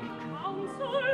长存